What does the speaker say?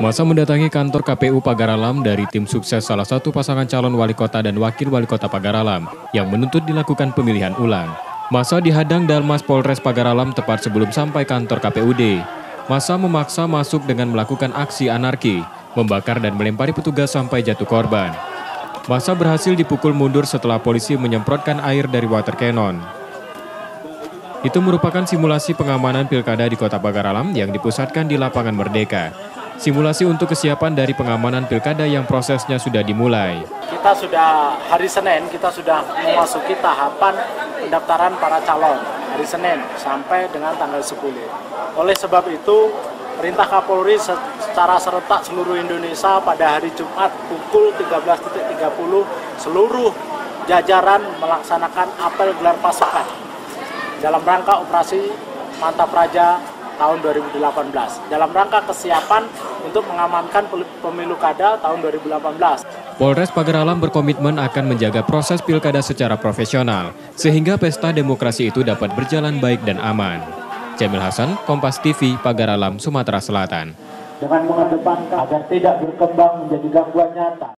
Masa mendatangi kantor KPU Pagaralam dari tim sukses salah satu pasangan calon wali kota dan wakil wali kota Pagaralam yang menuntut dilakukan pemilihan ulang. Masa dihadang Dalmas Polres Pagaralam tepat sebelum sampai kantor KPUD. Masa memaksa masuk dengan melakukan aksi anarki, membakar dan melempari petugas sampai jatuh korban. Masa berhasil dipukul mundur setelah polisi menyemprotkan air dari water cannon. Itu merupakan simulasi pengamanan pilkada di kota Pagaralam yang dipusatkan di lapangan Merdeka. Simulasi untuk kesiapan dari pengamanan pilkada yang prosesnya sudah dimulai. Kita sudah hari Senin kita sudah memasuki tahapan pendaftaran para calon hari Senin sampai dengan tanggal 10. Oleh sebab itu, Perintah Kapolri secara serentak seluruh Indonesia pada hari Jumat pukul 13.30 seluruh jajaran melaksanakan apel gelar pasukan dalam rangka operasi Mantap Raja tahun 2018 dalam rangka kesiapan untuk mengamankan pemilu kada tahun 2018. Polres Pagaralam berkomitmen akan menjaga proses pilkada secara profesional sehingga pesta demokrasi itu dapat berjalan baik dan aman. Jamil Hasan, Kompas TV, Pagaralam, Sumatera Selatan. Dengan mengedepankan agar tidak berkembang menjadi gangguan nyata.